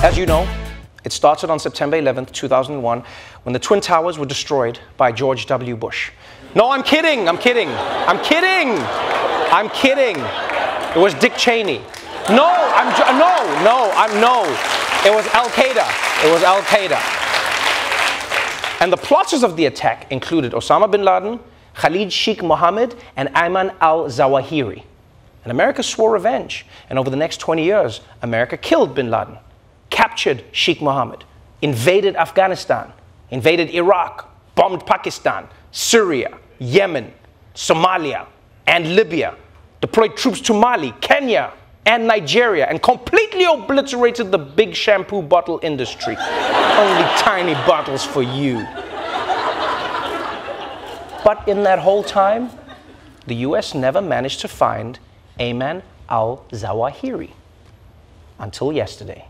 As you know, it started on September 11th, 2001, when the Twin Towers were destroyed by George W. Bush. No, I'm kidding, I'm kidding, I'm kidding, I'm kidding. It was Dick Cheney. No, I'm, no, no, I'm, no. It was Al Qaeda. It was Al Qaeda. And the plotters of the attack included Osama bin Laden, Khalid Sheikh Mohammed, and Ayman al Zawahiri. And America swore revenge. And over the next 20 years, America killed bin Laden, captured Sheikh Mohammed, invaded Afghanistan, invaded Iraq, bombed Pakistan, Syria, Yemen, Somalia, and Libya, deployed troops to Mali, Kenya, and Nigeria, and completely obliterated the big shampoo bottle industry. Only tiny bottles for you. But in that whole time, the US never managed to find Ayman al Zawahiri until yesterday.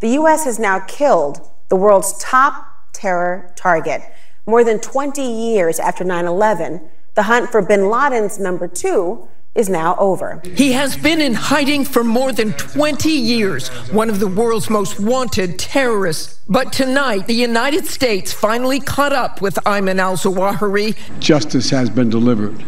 The U.S. has now killed the world's top terror target. More than 20 years after 9 11, the hunt for bin Laden's number two is now over. He has been in hiding for more than 20 years, one of the world's most wanted terrorists. But tonight, the United States finally caught up with Ayman al Zawahiri. Justice has been delivered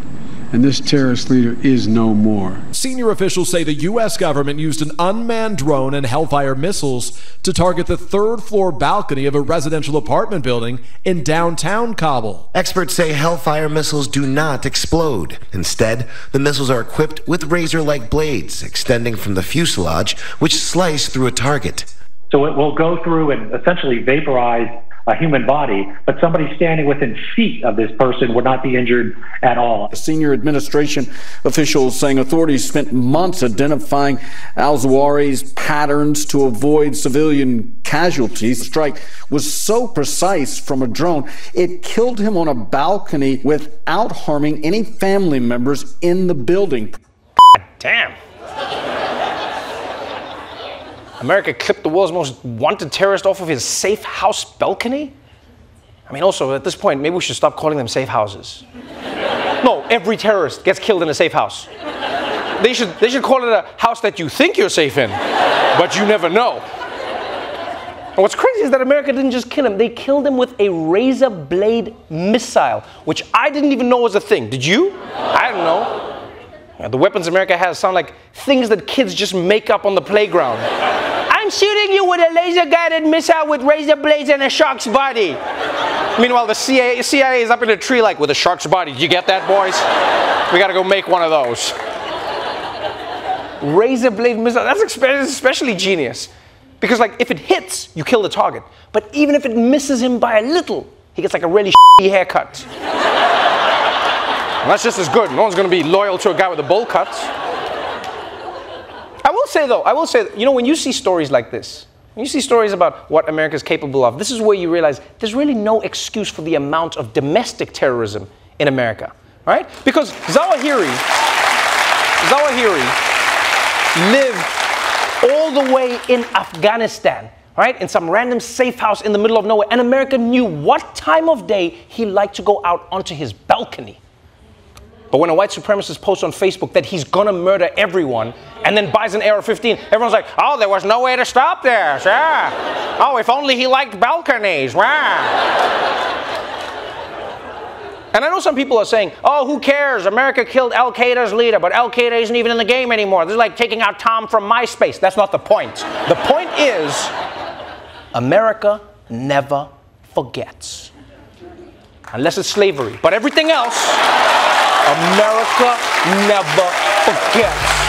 and this terrorist leader is no more. Senior officials say the U.S. government used an unmanned drone and Hellfire missiles to target the third floor balcony of a residential apartment building in downtown Kabul. Experts say Hellfire missiles do not explode. Instead, the missiles are equipped with razor like blades extending from the fuselage, which slice through a target. So it will go through and essentially vaporize a human body, but somebody standing within feet of this person would not be injured at all. Senior administration officials saying authorities spent months identifying al Zawahiri's patterns to avoid civilian casualties. The strike was so precise from a drone, it killed him on a balcony without harming any family members in the building. Damn. America clipped the world's most wanted terrorist off of his safe house balcony? I mean, also, at this point, maybe we should stop calling them safe houses. no, every terrorist gets killed in a safe house. They should, they should call it a house that you think you're safe in, but you never know. And what's crazy is that America didn't just kill him, they killed him with a razor blade missile, which I didn't even know was a thing. Did you? I don't know. The weapons America has sound like things that kids just make up on the playground shooting you with a laser guided missile with razor blades and a shark's body. Meanwhile, the CIA, CIA is up in a tree like, with a shark's body. Did you get that, boys? We gotta go make one of those. Razor blade missile, that's especially genius. Because, like, if it hits, you kill the target. But even if it misses him by a little, he gets like a really haircut. that's just as good. No one's gonna be loyal to a guy with a bowl cut will say though, I will say, you know, when you see stories like this, when you see stories about what America is capable of, this is where you realize there's really no excuse for the amount of domestic terrorism in America, right? Because Zawahiri, Zawahiri lived all the way in Afghanistan, right? In some random safe house in the middle of nowhere. And America knew what time of day he liked to go out onto his balcony. But when a white supremacist posts on Facebook that he's gonna murder everyone and then buys an AR-15, everyone's like, oh, there was no way to stop this. Yeah. Oh, if only he liked balconies. Wow. And I know some people are saying, oh, who cares? America killed Al Qaeda's leader, but Al Qaeda isn't even in the game anymore. This is like taking out Tom from MySpace. That's not the point. The point is, America never forgets. Unless it's slavery. But everything else, America never forgets.